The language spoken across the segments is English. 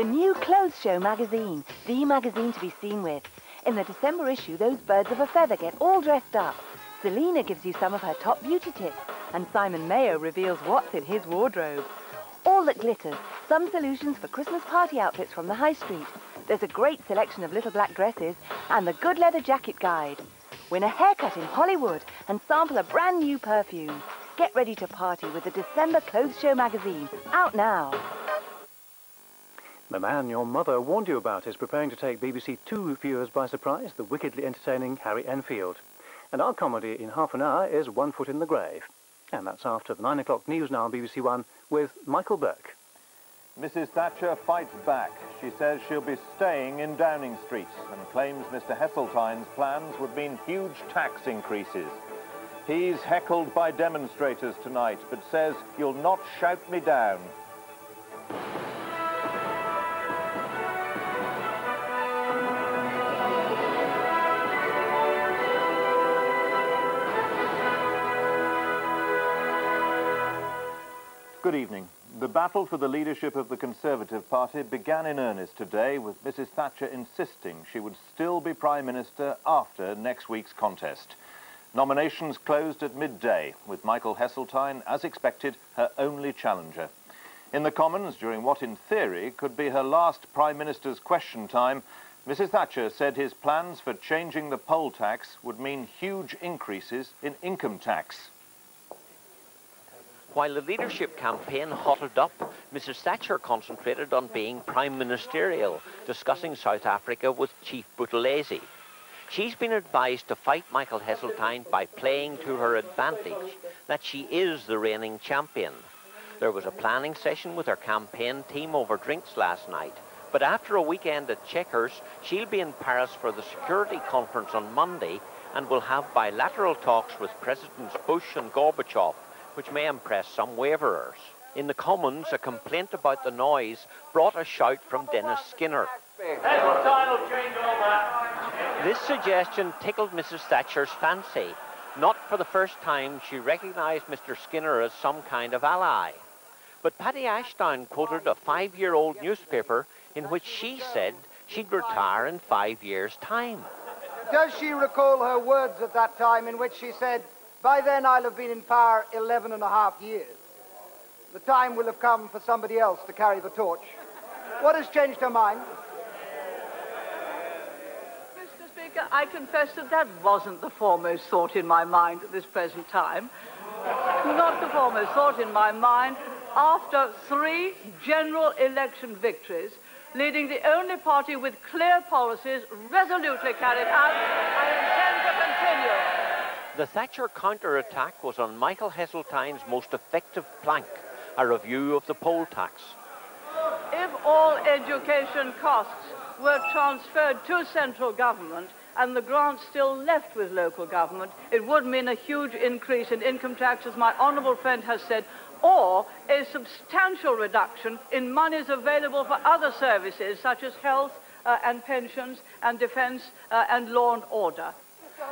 The new Clothes Show magazine, the magazine to be seen with. In the December issue, those birds of a feather get all dressed up. Selina gives you some of her top beauty tips, and Simon Mayo reveals what's in his wardrobe. All that glitters, some solutions for Christmas party outfits from the high street. There's a great selection of little black dresses and the good leather jacket guide. Win a haircut in Hollywood and sample a brand new perfume. Get ready to party with the December Clothes Show magazine, out now. The man your mother warned you about is preparing to take BBC Two viewers by surprise, the wickedly entertaining Harry Enfield. And our comedy in half an hour is One Foot in the Grave. And that's after the 9 o'clock news now on BBC One with Michael Buerk. Mrs Thatcher fights back. She says she'll be staying in Downing Street and claims Mr Heseltine's plans would mean huge tax increases. He's heckled by demonstrators tonight, but says you'll not shout me down. Good evening. The battle for the leadership of the Conservative Party began in earnest today with Mrs Thatcher insisting she would still be Prime Minister after next week's contest. Nominations closed at midday, with Michael Heseltine, as expected, her only challenger. In the Commons, during what in theory could be her last Prime Minister's question time, Mrs Thatcher said his plans for changing the poll tax would mean huge increases in income tax. While the leadership campaign hotted up, Mrs Thatcher concentrated on being prime ministerial, discussing South Africa with Chief Buthelezi. She's been advised to fight Michael Heseltine by playing to her advantage, that she is the reigning champion. There was a planning session with her campaign team over drinks last night, but after a weekend at Chequers, she'll be in Paris for the security conference on Monday and will have bilateral talks with Presidents Bush and Gorbachev which may impress some waverers. In the Commons, a complaint about the noise brought a shout from Dennis Skinner. This suggestion tickled Mrs Thatcher's fancy. Not for the first time, she recognised Mr Skinner as some kind of ally. But Paddy Ashdown quoted a five-year-old newspaper in which she said she'd retire in five years' time. Does she recall her words at that time in which she said, by then, I'll have been in power 11 and a half years. The time will have come for somebody else to carry the torch. What has changed her mind? Mr. Speaker, I confess that that wasn't the foremost thought in my mind at this present time. Not the foremost thought in my mind after three general election victories, leading the only party with clear policies resolutely carried out, I intend to. The Thatcher counter-attack was on Michael Heseltine's most effective plank, a review of the poll tax. If all education costs were transferred to central government and the grants still left with local government, it would mean a huge increase in income tax, as my honourable friend has said, or a substantial reduction in monies available for other services such as health uh, and pensions and defence uh, and law and order.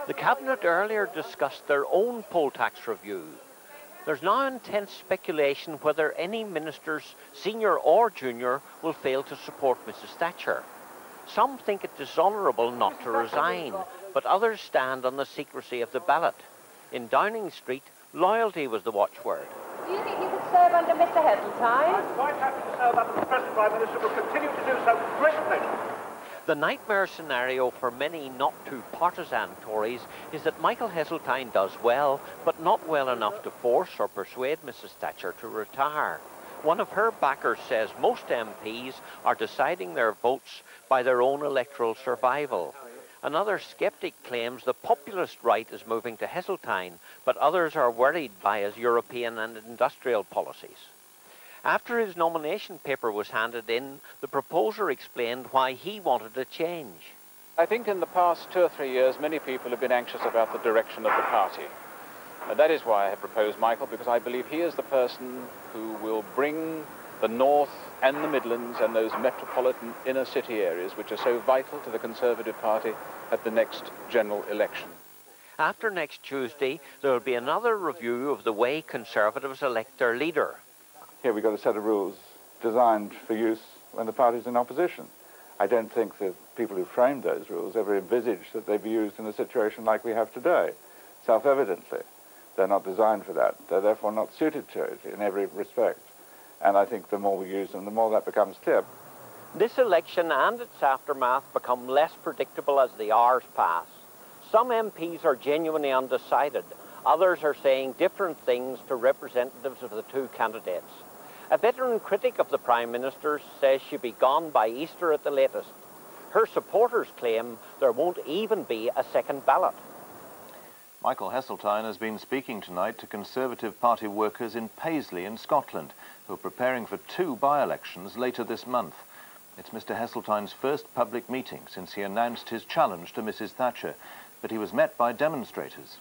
The Cabinet earlier discussed their own poll tax review. There's now intense speculation whether any ministers, senior or junior, will fail to support Mrs Thatcher. Some think it dishonourable not to resign, but others stand on the secrecy of the ballot. In Downing Street, loyalty was the watchword. Do you think you could serve under Mr Heseltine? I'm quite happy to serve under the present Prime Minister, will continue to do so with great pleasure. The nightmare scenario for many not too partisan Tories is that Michael Heseltine does well, but not well enough to force or persuade Mrs Thatcher to retire. One of her backers says most MPs are deciding their votes by their own electoral survival. Another sceptic claims the populist right is moving to Heseltine, but others are worried by his European and industrial policies. After his nomination paper was handed in, the proposer explained why he wanted a change. I think in the past two or three years, many people have been anxious about the direction of the party. And that is why I have proposed Michael, because I believe he is the person who will bring the North and the Midlands and those metropolitan inner city areas, which are so vital to the Conservative Party at the next general election. After next Tuesday, there will be another review of the way Conservatives elect their leader. Here we've got a set of rules designed for use when the party's in opposition. I don't think the people who framed those rules ever envisaged that they'd be used in a situation like we have today. Self-evidently, they're not designed for that. They're therefore not suited to it in every respect. And I think the more we use them, the more that becomes clear. This election and its aftermath become less predictable as the hours pass. Some MPs are genuinely undecided. Others are saying different things to representatives of the two candidates. A veteran critic of the Prime Minister says she'll be gone by Easter at the latest. Her supporters claim there won't even be a second ballot. Michael Heseltine has been speaking tonight to Conservative Party workers in Paisley in Scotland, who are preparing for two by-elections later this month. It's Mr Heseltine's first public meeting since he announced his challenge to Mrs Thatcher, but he was met by demonstrators.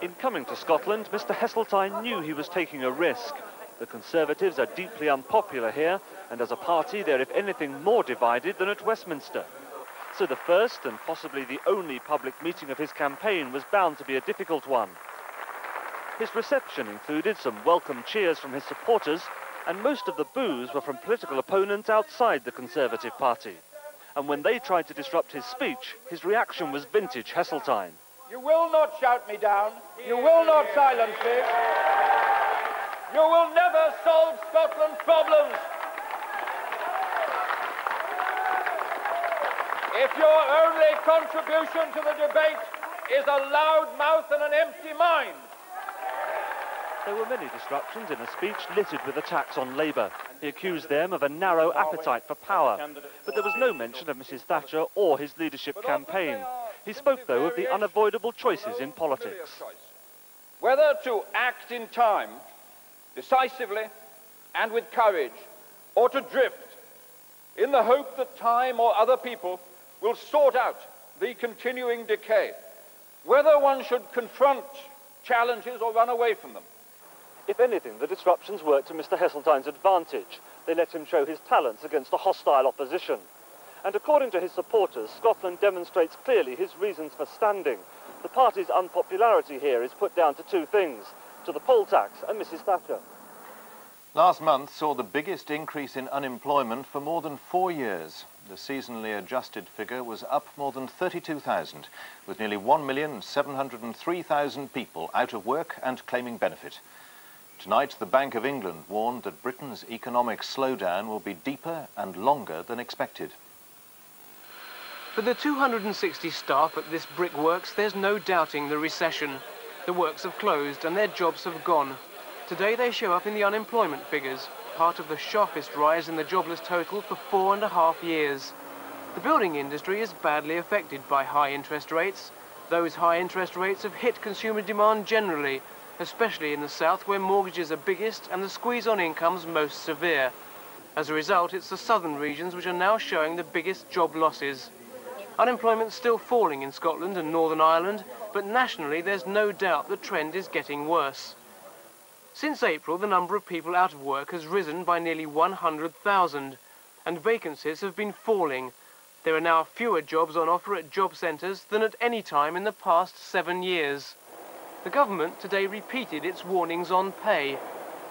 In coming to Scotland, Mr Heseltine knew he was taking a risk. The Conservatives are deeply unpopular here, and as a party they're if anything more divided than at Westminster. So the first and possibly the only public meeting of his campaign was bound to be a difficult one. His reception included some welcome cheers from his supporters, and most of the boos were from political opponents outside the Conservative Party. And when they tried to disrupt his speech, his reaction was vintage Heseltine. You will not shout me down. You will not silence me. You will never solve Scotland's problems. If your only contribution to the debate is a loud mouth and an empty mind. There were many disruptions in a speech littered with attacks on Labour. He accused them of a narrow appetite for power, but there was no mention of Mrs Thatcher or his leadership campaign. He spoke, though, of the unavoidable choices in politics. Whether to act in time decisively and with courage, or to drift in the hope that time or other people will sort out the continuing decay, whether one should confront challenges or run away from them. If anything, the disruptions worked to Mr Heseltine's advantage. They let him show his talents against a hostile opposition. And according to his supporters, Scotland demonstrates clearly his reasons for standing. The party's unpopularity here is put down to two things, to the poll tax and Mrs Thatcher. Last month saw the biggest increase in unemployment for more than four years. The seasonally adjusted figure was up more than 32,000, with nearly 1,703,000 people out of work and claiming benefit. Tonight, the Bank of England warned that Britain's economic slowdown will be deeper and longer than expected. For the 260 staff at this brickworks, there's no doubting the recession. The works have closed and their jobs have gone. Today they show up in the unemployment figures, part of the sharpest rise in the jobless total for four and a half years. The building industry is badly affected by high interest rates. Those high interest rates have hit consumer demand generally, especially in the south where mortgages are biggest and the squeeze on incomes most severe. As a result, it's the southern regions which are now showing the biggest job losses. Unemployment's still falling in Scotland and Northern Ireland, but nationally there's no doubt the trend is getting worse. Since April, the number of people out of work has risen by nearly 100,000, and vacancies have been falling. There are now fewer jobs on offer at job centres than at any time in the past seven years. The government today repeated its warnings on pay.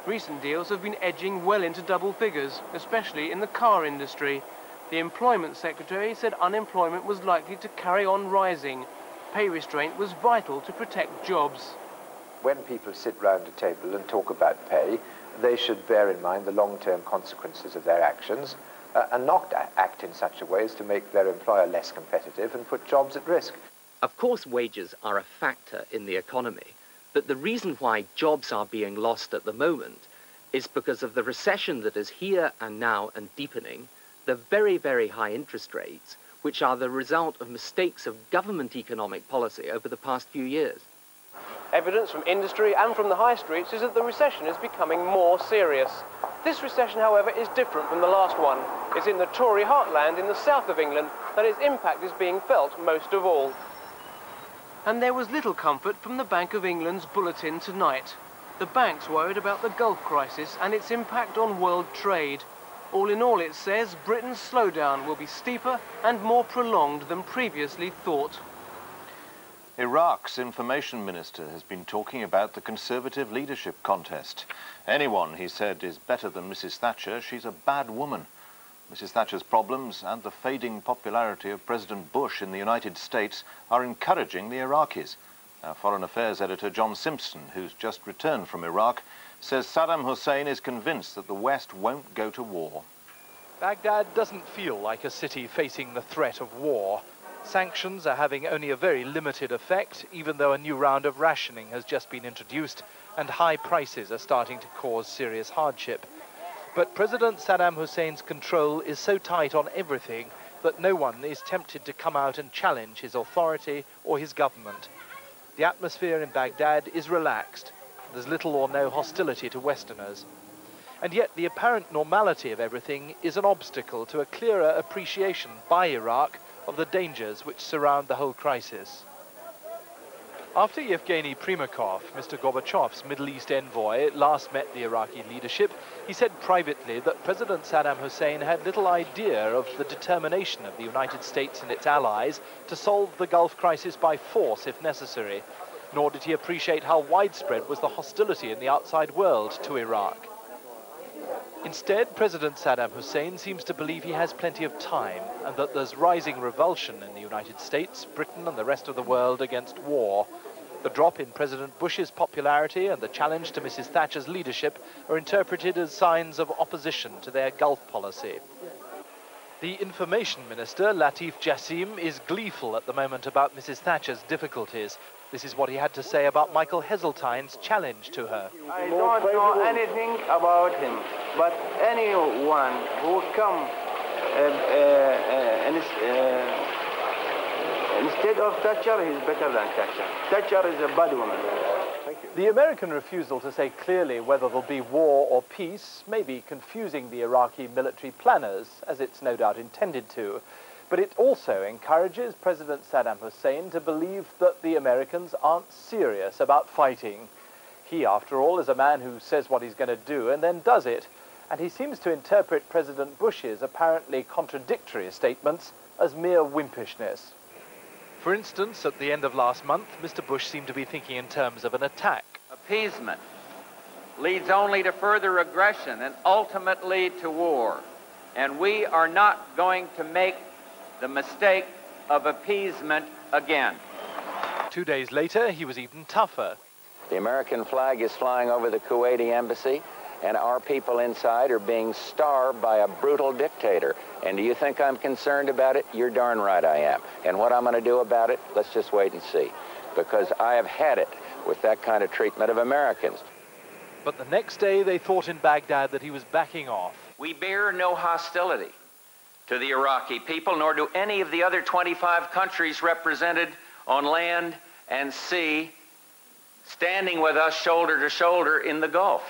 Recent deals have been edging well into double figures, especially in the car industry. The Employment Secretary said unemployment was likely to carry on rising. Pay restraint was vital to protect jobs. When people sit round a table and talk about pay, they should bear in mind the long-term consequences of their actions uh, and not act in such a way as to make their employer less competitive and put jobs at risk. Of course, wages are a factor in the economy, but the reason why jobs are being lost at the moment is because of the recession that is here and now and deepening, the very, very high interest rates, which are the result of mistakes of government economic policy over the past few years. Evidence from industry and from the high streets is that the recession is becoming more serious. This recession, however, is different from the last one. It's in the Tory heartland in the south of England that its impact is being felt most of all. And there was little comfort from the Bank of England's bulletin tonight. The bank's worried about the Gulf crisis and its impact on world trade. All in all, it says Britain's slowdown will be steeper and more prolonged than previously thought. Iraq's information minister has been talking about the Conservative leadership contest. Anyone, he said, is better than Mrs. Thatcher. She's a bad woman. Mrs. Thatcher's problems and the fading popularity of President Bush in the United States are encouraging the Iraqis. Our Foreign Affairs editor John Simpson, who's just returned from Iraq, says Saddam Hussein is convinced that the West won't go to war. Baghdad doesn't feel like a city facing the threat of war. Sanctions are having only a very limited effect, even though a new round of rationing has just been introduced and high prices are starting to cause serious hardship. But President Saddam Hussein's control is so tight on everything that no one is tempted to come out and challenge his authority or his government. The atmosphere in Baghdad is relaxed. There's little or no hostility to Westerners. And yet the apparent normality of everything is an obstacle to a clearer appreciation by Iraq of the dangers which surround the whole crisis. After Yevgeny Primakov, Mr. Gorbachev's Middle East envoy, last met the Iraqi leadership, he said privately that President Saddam Hussein had little idea of the determination of the United States and its allies to solve the Gulf crisis by force if necessary, nor did he appreciate how widespread was the hostility in the outside world to Iraq. Instead, President Saddam Hussein seems to believe he has plenty of time and that there's rising revulsion in the United States, Britain and the rest of the world against war. The drop in President Bush's popularity and the challenge to Mrs. Thatcher's leadership are interpreted as signs of opposition to their Gulf policy. The Information Minister, Latif Jassim, is gleeful at the moment about Mrs. Thatcher's difficulties. This is what he had to say about Michael Heseltine's challenge to her. I don't know anything about him, but anyone who come uh, uh, uh, instead of Thatcher, he's better than Thatcher. Thatcher is a bad woman. The American refusal to say clearly whether there'll be war or peace may be confusing the Iraqi military planners, as it's no doubt intended to. But it also encourages President Saddam Hussein to believe that the Americans aren't serious about fighting. He, after all, is a man who says what he's going to do and then does it. And he seems to interpret President Bush's apparently contradictory statements as mere wimpishness. For instance, at the end of last month, Mr. Bush seemed to be thinking in terms of an attack. Appeasement leads only to further aggression and ultimately to war. And we are not going to make the mistake of appeasement again. Two days later, he was even tougher. The American flag is flying over the Kuwaiti embassy, and our people inside are being starved by a brutal dictator. And do you think I'm concerned about it? You're darn right I am. And what I'm going to do about it, let's just wait and see. Because I have had it with that kind of treatment of Americans. But the next day, they thought in Baghdad that he was backing off. We bear no hostility to the Iraqi people, nor do any of the other 25 countries represented on land and sea standing with us shoulder to shoulder in the Gulf.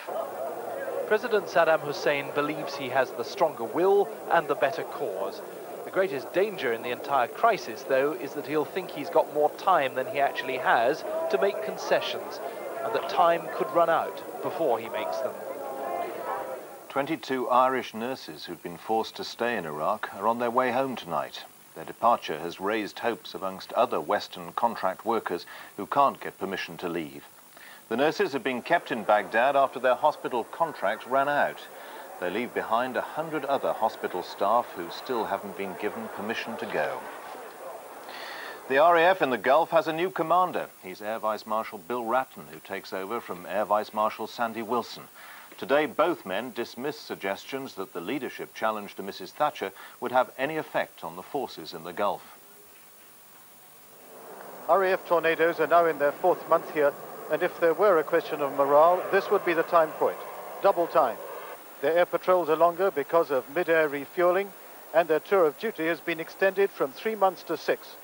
President Saddam Hussein believes he has the stronger will and the better cause. The greatest danger in the entire crisis, though, is that he'll think he's got more time than he actually has to make concessions, and that time could run out before he makes them. 22 Irish nurses who'd been forced to stay in Iraq are on their way home tonight. Their departure has raised hopes amongst other Western contract workers who can't get permission to leave. The nurses have been kept in Baghdad after their hospital contract ran out. They leave behind a hundred other hospital staff who still haven't been given permission to go. The RAF in the Gulf has a new commander. He's Air Vice Marshal Bill Wratten, who takes over from Air Vice Marshal Sandy Wilson. Today, both men dismissed suggestions that the leadership challenge to Mrs. Thatcher would have any effect on the forces in the Gulf. RAF Tornados are now in their fourth month here and if there were a question of morale, this would be the time point. Double time. Their air patrols are longer because of mid-air refueling, and their tour of duty has been extended from three months to six.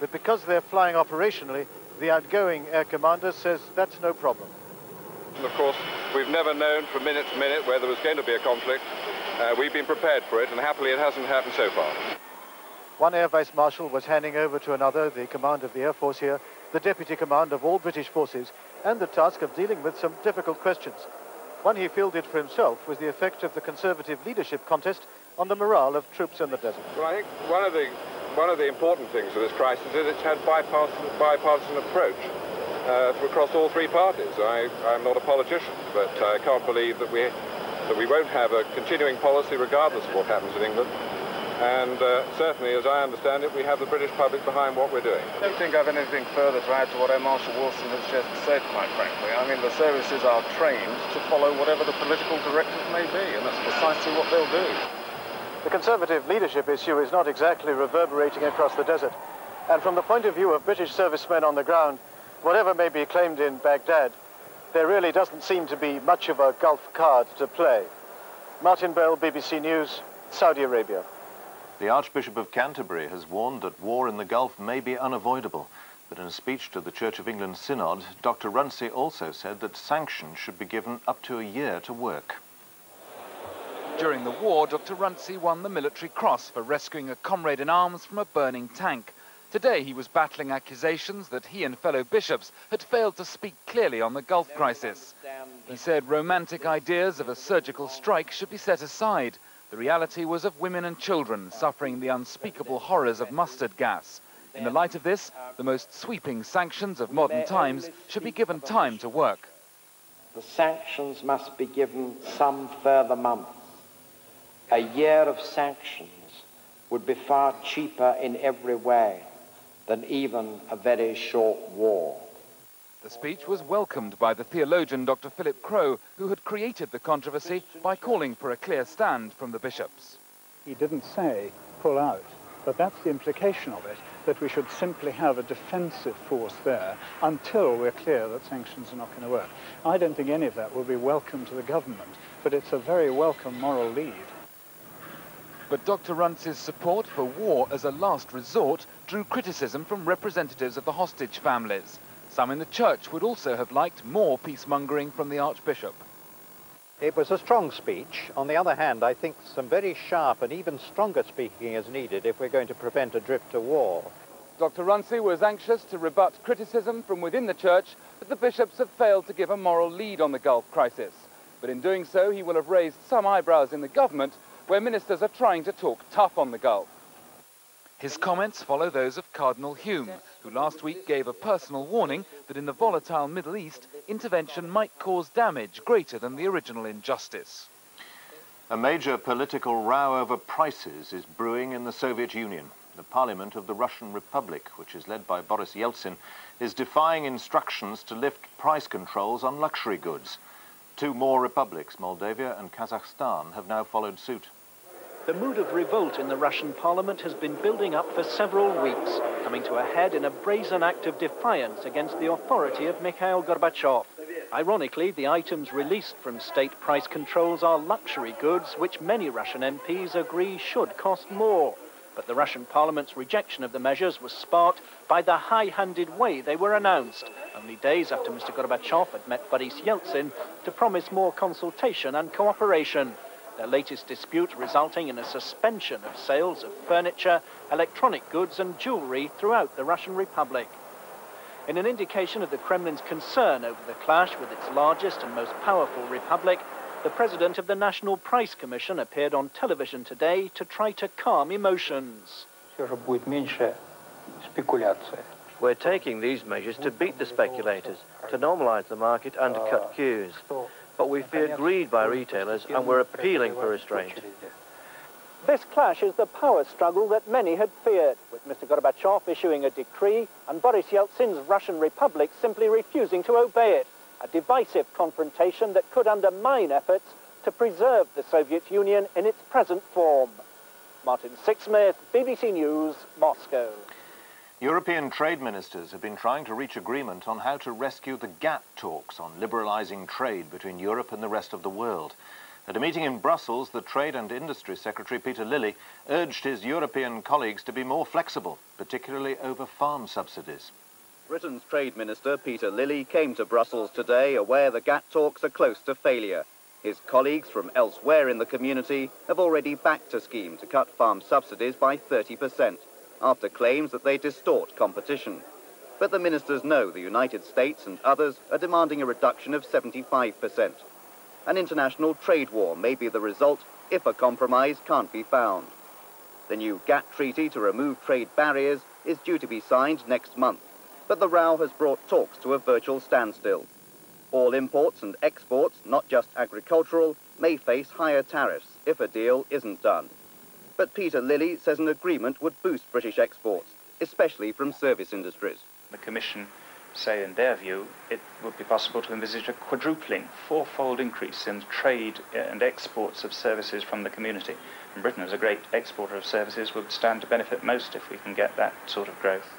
But because they're flying operationally, the outgoing air commander says that's no problem. And Of course, we've never known from minute to minute where there was going to be a conflict. Uh, we've been prepared for it, and happily it hasn't happened so far. One Air Vice Marshal was handing over to another the command of the Air Force here, the deputy command of all British forces, and the task of dealing with some difficult questions. One he fielded for himself was the effect of the Conservative leadership contest on the morale of troops in the desert. Well, I think one of the one of the important things of this crisis is it's had bipartisan, bipartisan approach uh, across all three parties. I, I'm not a politician, but I can't believe that we, that we won't have a continuing policy regardless of what happens in England. And uh, certainly, as I understand it, we have the British public behind what we're doing. I don't think I've anything further to add to what Air Marshal Wilson has just said, quite frankly. I mean, the services are trained to follow whatever the political directives may be, and that's precisely what they'll do. The Conservative leadership issue is not exactly reverberating across the desert. And from the point of view of British servicemen on the ground, whatever may be claimed in Baghdad, there really doesn't seem to be much of a Gulf card to play. Martin Bell, BBC News, Saudi Arabia. The Archbishop of Canterbury has warned that war in the Gulf may be unavoidable. But in a speech to the Church of England Synod, Dr. Runcie also said that sanctions should be given up to a year to work. During the war, Dr. Runcie won the Military Cross for rescuing a comrade in arms from a burning tank. Today he was battling accusations that he and fellow bishops had failed to speak clearly on the Gulf crisis. He said romantic ideas of a surgical strike should be set aside the reality was of women and children suffering the unspeakable horrors of mustard gas. In the light of this, the most sweeping sanctions of modern times should be given time to work. The sanctions must be given some further months. A year of sanctions would be far cheaper in every way than even a very short war. The speech was welcomed by the theologian Dr. Philip Crowe, who had created the controversy by calling for a clear stand from the bishops. He didn't say pull out, but that's the implication of it, that we should simply have a defensive force there until we're clear that sanctions are not going to work. I don't think any of that will be welcome to the government, but it's a very welcome moral lead. But Dr. Runcie's support for war as a last resort drew criticism from representatives of the hostage families. Some in the church would also have liked more peacemongering from the Archbishop. It was a strong speech. On the other hand, I think some very sharp and even stronger speaking is needed if we're going to prevent a drift to war. Dr. Runcie was anxious to rebut criticism from within the church that the bishops have failed to give a moral lead on the Gulf crisis. But in doing so, he will have raised some eyebrows in the government where ministers are trying to talk tough on the Gulf. His comments follow those of Cardinal Hume, who last week gave a personal warning that in the volatile Middle East, intervention might cause damage greater than the original injustice. A major political row over prices is brewing in the Soviet Union. The parliament of the Russian Republic, which is led by Boris Yeltsin, is defying instructions to lift price controls on luxury goods. Two more republics, Moldavia and Kazakhstan, have now followed suit. The mood of revolt in the Russian parliament has been building up for several weeks, coming to a head in a brazen act of defiance against the authority of Mikhail Gorbachev. Ironically, the items released from state price controls are luxury goods which many Russian MPs agree should cost more. But the Russian parliament's rejection of the measures was sparked by the high-handed way they were announced, only days after Mr. Gorbachev had met Boris Yeltsin to promise more consultation and cooperation their latest dispute resulting in a suspension of sales of furniture, electronic goods and jewelry throughout the Russian Republic. In an indication of the Kremlin's concern over the clash with its largest and most powerful republic, the president of the National Price Commission appeared on television today to try to calm emotions. We're taking these measures to beat the speculators, to normalize the market and to cut queues but we fear greed by retailers and we're appealing for restraint. This clash is the power struggle that many had feared, with Mr. Gorbachev issuing a decree and Boris Yeltsin's Russian Republic simply refusing to obey it, a divisive confrontation that could undermine efforts to preserve the Soviet Union in its present form. Martin Sixsmith, BBC News, Moscow. European trade ministers have been trying to reach agreement on how to rescue the GATT talks on liberalising trade between Europe and the rest of the world. At a meeting in Brussels, the Trade and Industry Secretary Peter Lilley urged his European colleagues to be more flexible, particularly over farm subsidies. Britain's Trade Minister Peter Lilley came to Brussels today aware the GATT talks are close to failure. His colleagues from elsewhere in the community have already backed a scheme to cut farm subsidies by 30 percent after claims that they distort competition. But the ministers know the United States and others are demanding a reduction of 75%. An international trade war may be the result if a compromise can't be found. The new GATT treaty to remove trade barriers is due to be signed next month, but the row has brought talks to a virtual standstill. All imports and exports, not just agricultural, may face higher tariffs if a deal isn't done. But Peter Lilley says an agreement would boost British exports, especially from service industries. The Commission say in their view it would be possible to envisage a quadrupling, fourfold increase in trade eh, and exports of services from the community. And Britain, as a great exporter of services, would stand to benefit most if we can get that sort of growth.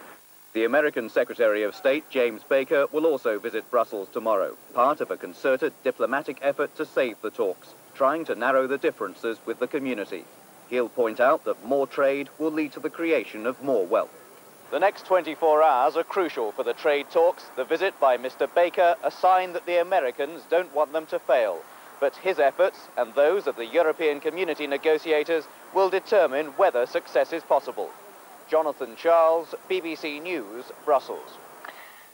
The American Secretary of State, James Baker, will also visit Brussels tomorrow, part of a concerted diplomatic effort to save the talks, trying to narrow the differences with the community. He'll point out that more trade will lead to the creation of more wealth. The next 24 hours are crucial for the trade talks. The visit by Mr. Baker, a sign that the Americans don't want them to fail. But his efforts and those of the European community negotiators will determine whether success is possible. Jonathan Charles, BBC News, Brussels.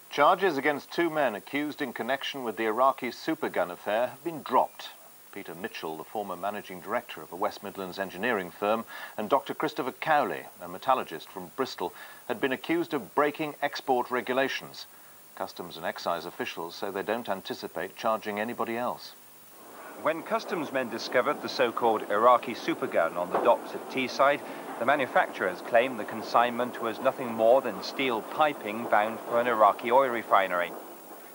Charges against two men accused in connection with the Iraqi supergun affair have been dropped. Peter Mitchell, the former managing director of a West Midlands engineering firm, and Dr. Christopher Cowley, a metallurgist from Bristol, had been accused of breaking export regulations. Customs and excise officials say they don't anticipate charging anybody else. When customs men discovered the so-called Iraqi supergun on the docks at Teesside, the manufacturers claim the consignment was nothing more than steel piping bound for an Iraqi oil refinery.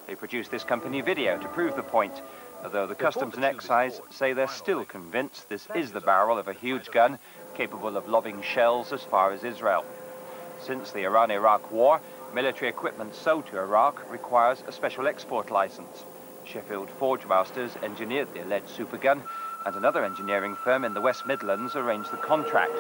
They produced this company video to prove the point, although the customs and excise say they're still convinced this is the barrel of a huge gun capable of lobbing shells as far as Israel. Since the Iran-Iraq war, military equipment sold to Iraq requires a special export license. Sheffield Forge Masters engineered the alleged supergun, and another engineering firm in the West Midlands arranged the contract.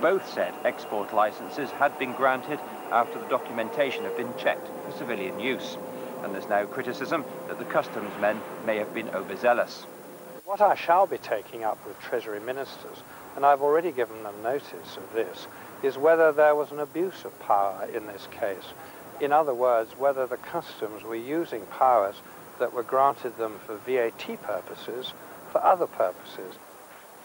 Both said export licenses had been granted after the documentation had been checked for civilian use. And there's now criticism that the customs men may have been overzealous. What I shall be taking up with Treasury ministers, and I've already given them notice of this, is whether there was an abuse of power in this case. In other words, whether the customs were using powers that were granted them for VAT purposes for other purposes.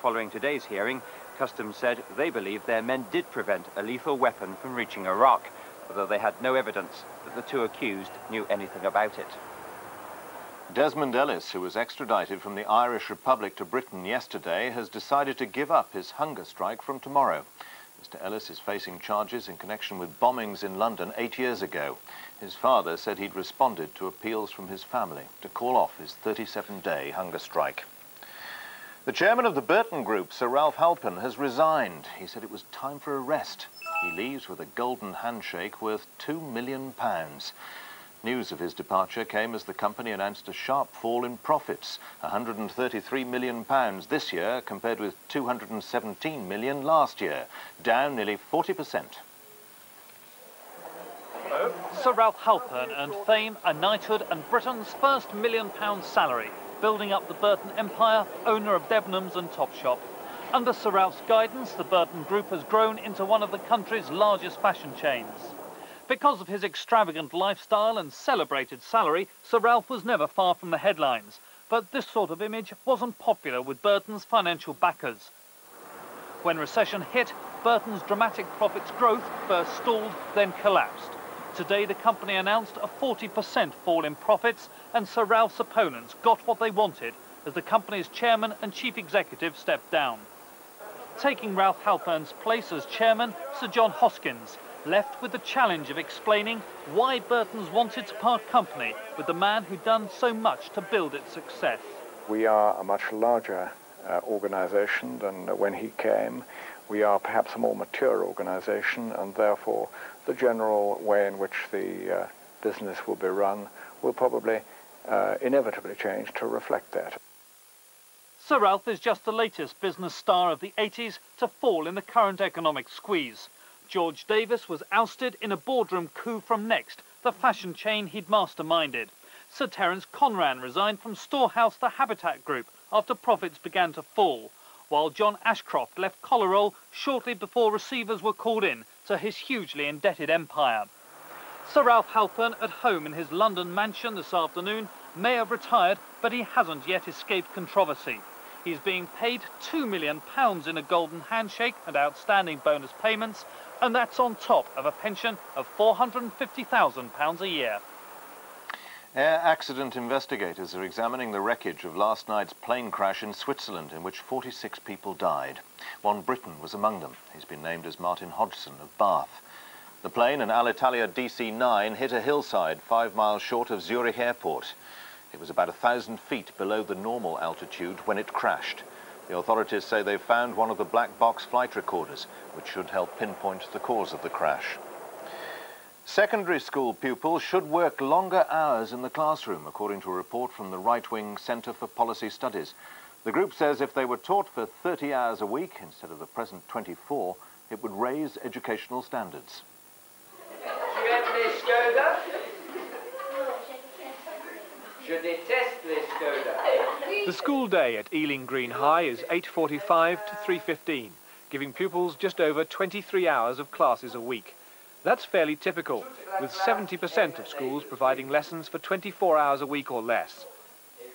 Following today's hearing, Customs said they believe their men did prevent a lethal weapon from reaching Iraq, although they had no evidence that the two accused knew anything about it. Desmond Ellis, who was extradited from the Irish Republic to Britain yesterday, has decided to give up his hunger strike from tomorrow. Mr. Ellis is facing charges in connection with bombings in London eight years ago. His father said he'd responded to appeals from his family to call off his 37-day hunger strike. The chairman of the Burton Group, Sir Ralph Halpern, has resigned. He said it was time for a rest. He leaves with a golden handshake worth £2 million. News of his departure came as the company announced a sharp fall in profits, £133 million this year compared with £217 million last year, down nearly 40%. Sir Ralph Halpern earned fame, a knighthood and Britain's first million pound salary building up the Burton empire, owner of Debenhams and Topshop. Under Sir Ralph's guidance, the Burton Group has grown into one of the country's largest fashion chains. Because of his extravagant lifestyle and celebrated salary, Sir Ralph was never far from the headlines. But this sort of image wasn't popular with Burton's financial backers. When recession hit, Burton's dramatic profits growth first stalled, then collapsed. Today, the company announced a 40% fall in profits, and Sir Ralph's opponents got what they wanted as the company's chairman and chief executive stepped down. Taking Ralph Halpern's place as chairman, Sir John Hoskins, left with the challenge of explaining why Burton's wanted to part company with the man who'd done so much to build its success. We are a much larger uh, organization than when he came. We are perhaps a more mature organization and therefore the general way in which the uh, business will be run will probably uh, inevitably change to reflect that. Sir Ralph is just the latest business star of the 80s to fall in the current economic squeeze. George Davies was ousted in a boardroom coup from Next, the fashion chain he'd masterminded. Sir Terence Conran resigned from Storehouse the Habitat Group after profits began to fall, while John Ashcroft left Coloroll shortly before receivers were called in to his hugely indebted empire. Sir Ralph Halpern, at home in his London mansion this afternoon, may have retired, but he hasn't yet escaped controversy. He's being paid £2 million in a golden handshake and outstanding bonus payments, and that's on top of a pension of £450,000 a year. Air accident investigators are examining the wreckage of last night's plane crash in Switzerland in which 46 people died. One Briton was among them. He's been named as Martin Hodgson of Bath. The plane, an Alitalia DC-9, hit a hillside five miles short of Zurich airport. It was about a thousand feet below the normal altitude when it crashed. The authorities say they've found one of the black box flight recorders, which should help pinpoint the cause of the crash. Secondary school pupils should work longer hours in the classroom, according to a report from the right-wing Centre for Policy Studies. The group says if they were taught for 30 hours a week instead of the present 24, it would raise educational standards. The school day at Ealing Green High is 8.45 to 3.15, giving pupils just over 23 hours of classes a week. That's fairly typical, with 70% of schools providing lessons for 24 hours a week or less.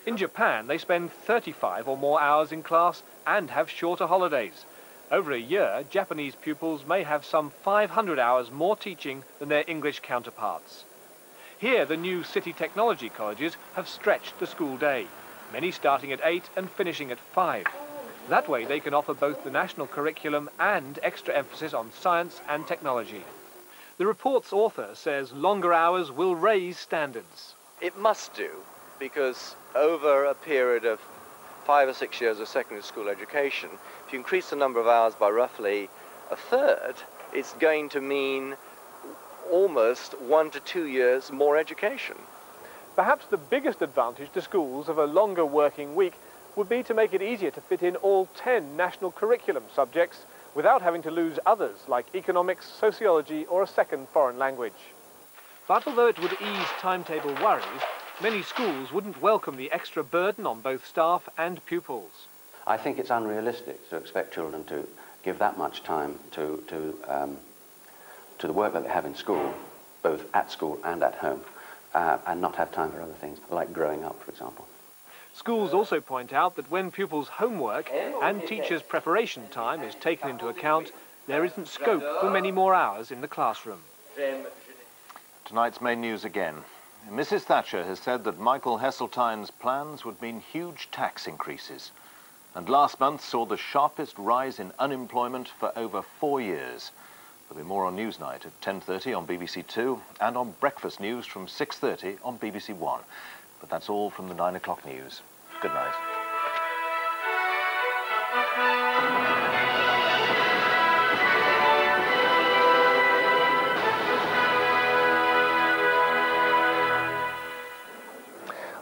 In Japan, they spend 35 or more hours in class and have shorter holidays. Over a year, Japanese pupils may have some 500 hours more teaching than their English counterparts. Here, the new city technology colleges have stretched the school day, many starting at 8 and finishing at 5. That way, they can offer both the national curriculum and extra emphasis on science and technology. The report's author says longer hours will raise standards. It must do, because over a period of five or six years of secondary school education, if you increase the number of hours by roughly a third, it's going to mean almost one to two years more education. Perhaps the biggest advantage to schools of a longer working week would be to make it easier to fit in all 10 national curriculum subjects without having to lose others like economics, sociology or a second foreign language. But although it would ease timetable worries, many schools wouldn't welcome the extra burden on both staff and pupils. I think it's unrealistic to expect children to give that much time to, to, um, to the work that they have in school, both at school and at home, uh, and not have time for other things, like growing up, for example. Schools also point out that when pupils' homework and teachers' preparation time is taken into account, there isn't scope for many more hours in the classroom. Tonight's main news again. Mrs Thatcher has said that Michael Heseltine's plans would mean huge tax increases. And last month saw the sharpest rise in unemployment for over four years. There'll be more on Newsnight at 10.30 on BBC Two and on Breakfast News from 6.30 on BBC One. But that's all from the 9 o'clock news. Good night.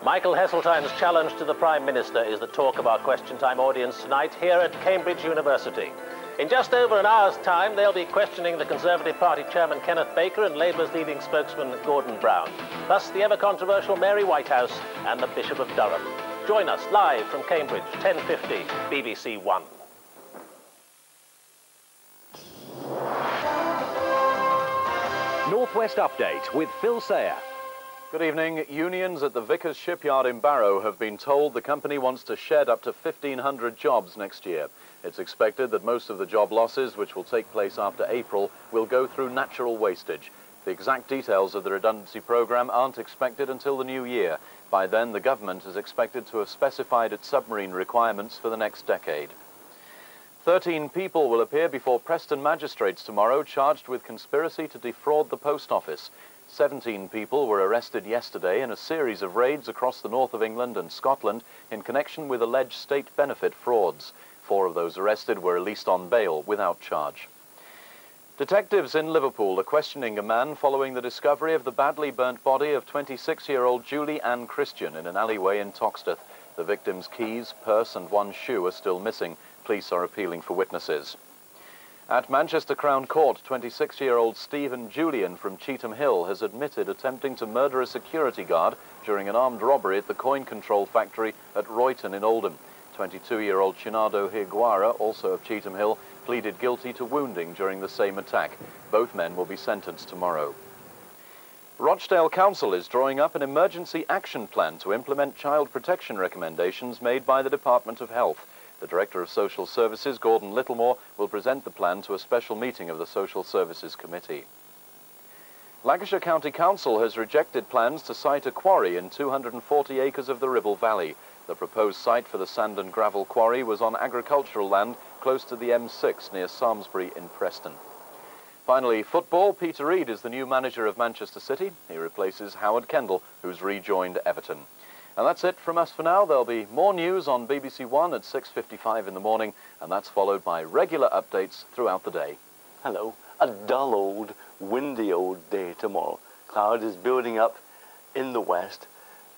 Michael Heseltine's challenge to the Prime Minister is the talk of our Question Time audience tonight here at Cambridge University. In just over an hour's time, they'll be questioning the Conservative Party Chairman Kenneth Baker and Labour's leading spokesman Gordon Brown, plus the ever-controversial Mary Whitehouse and the Bishop of Durham. Join us live from Cambridge, 10.50, BBC One. Northwest Update with Phil Sayer. Good evening. Unions at the Vickers shipyard in Barrow have been told the company wants to shed up to 1,500 jobs next year. It's expected that most of the job losses, which will take place after April, will go through natural wastage. The exact details of the redundancy programme aren't expected until the new year. By then, the government is expected to have specified its submarine requirements for the next decade. Thirteen people will appear before Preston magistrates tomorrow charged with conspiracy to defraud the post office. Seventeen people were arrested yesterday in a series of raids across the north of England and Scotland in connection with alleged state benefit frauds. Four of those arrested were released on bail without charge. Detectives in Liverpool are questioning a man following the discovery of the badly burnt body of 26-year-old Julie Ann Christian in an alleyway in Toxteth. The victim's keys, purse and one shoe are still missing. Police are appealing for witnesses. At Manchester Crown Court, 26-year-old Stephen Julian from Cheetham Hill has admitted attempting to murder a security guard during an armed robbery at the coin control factory at Royton in Oldham. 22-year-old Chinado Higuara, also of Cheetham Hill, pleaded guilty to wounding during the same attack. Both men will be sentenced tomorrow. Rochdale Council is drawing up an emergency action plan to implement child protection recommendations made by the Department of Health. The Director of Social Services, Gordon Littlemore, will present the plan to a special meeting of the Social Services Committee. Lancashire County Council has rejected plans to site a quarry in 240 acres of the Ribble Valley. The proposed site for the sand and gravel quarry was on agricultural land close to the M6 near Samlesbury in Preston. Finally, football. Peter Reid is the new manager of Manchester City. He replaces Howard Kendall, who's rejoined Everton. And that's it from us for now. There'll be more news on BBC One at 6.55 in the morning, and that's followed by regular updates throughout the day. Hello. A dull old, windy old day tomorrow. Cloud is building up in the west,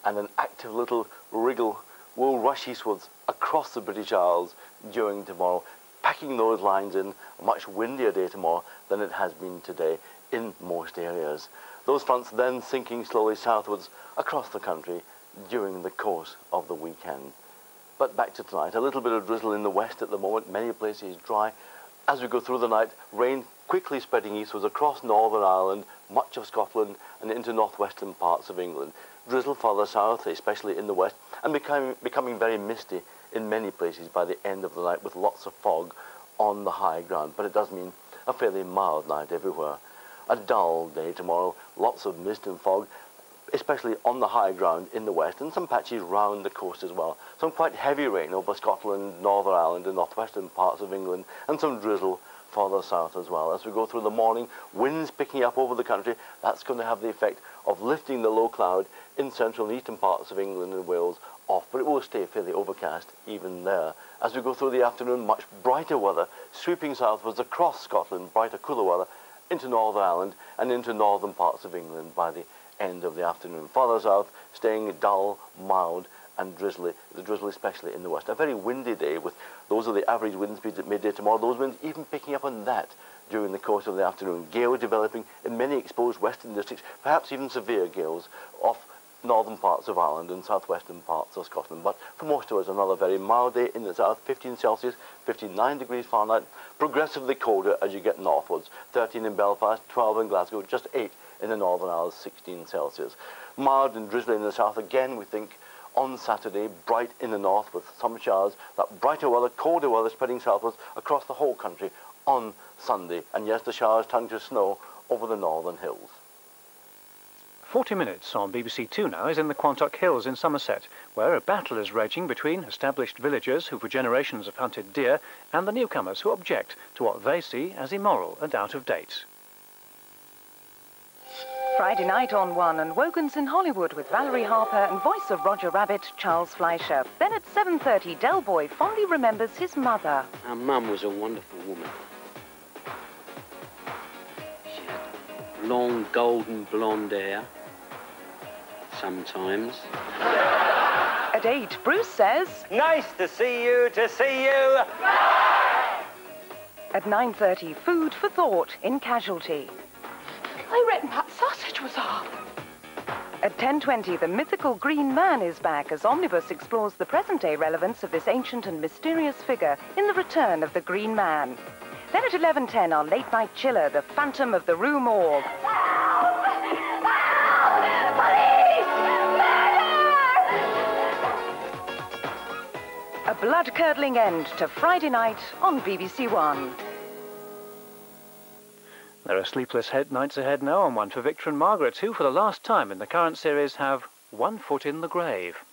and an active little wriggle will rush eastwards across the British Isles during tomorrow, packing those lines in a much windier day tomorrow than it has been today in most areas. Those fronts then sinking slowly southwards across the country during the course of the weekend. But back to tonight, a little bit of drizzle in the west at the moment, many places dry. As we go through the night, rain quickly spreading eastwards across Northern Ireland, much of Scotland and into northwestern parts of England. Drizzle further south, especially in the west, and becoming, becoming very misty in many places by the end of the night with lots of fog on the high ground. But it does mean a fairly mild night everywhere. A dull day tomorrow, lots of mist and fog, especially on the high ground in the west and some patches round the coast as well. Some quite heavy rain over Scotland, Northern Ireland and northwestern parts of England and some drizzle further south as well. As we go through the morning, winds picking up over the country, that's going to have the effect of lifting the low cloud in central and eastern parts of England and Wales off, but it will stay fairly overcast even there. As we go through the afternoon, much brighter weather sweeping southwards across Scotland, brighter, cooler weather into Northern Ireland and into northern parts of England by the end of the afternoon. Farther south, staying dull, mild and drizzly, the drizzle especially in the west. A very windy day with those are the average wind speeds at midday tomorrow. Those winds even picking up on that during the course of the afternoon. Gale developing in many exposed western districts, perhaps even severe gales off northern parts of Ireland and southwestern parts of Scotland. But for most of us, another very mild day in the south, 15 Celsius, 59 degrees Fahrenheit, progressively colder as you get northwards. 13 in Belfast, 12 in Glasgow, just 8 in the Northern Isles, 16 Celsius. Mild and drizzly in the south again, we think, on Saturday, bright in the north with some showers, that brighter weather, colder weather spreading southwards across the whole country on Sunday. And yes, the showers turn to snow over the northern hills. 40 Minutes on BBC Two now is in the Quantock Hills in Somerset, where a battle is raging between established villagers who for generations have hunted deer and the newcomers who object to what they see as immoral and out of date. Friday night on 1 and Wogan's in Hollywood with Valerie Harper and voice of Roger Rabbit, Charles Fleischer. Then at 7.30, Del Boy fondly remembers his mother. Our mum was a wonderful woman. She had long golden blonde hair, sometimes. At 8, Bruce says... Nice to see you, to see you! At 9.30, Food for Thought in Casualty. I reckon that sausage was off. At 10.20, the mythical Green Man is back as Omnibus explores the present-day relevance of this ancient and mysterious figure in the return of the Green Man. Then at 11.10, our late-night chiller, the Phantom of the Rue Morgue. A blood-curdling end to Friday night on BBC One. There are sleepless head nights ahead now, and one for Victor and Margaret, who, for the last time in the current series, have one foot in the grave.